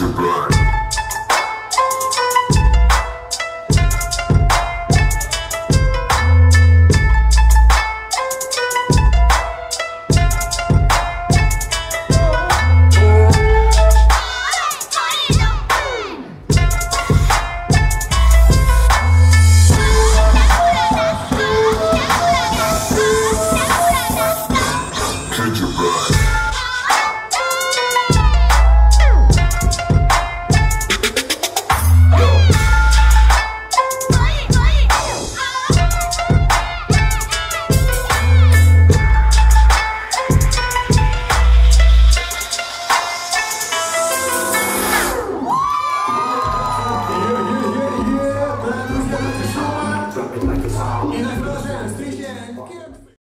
Major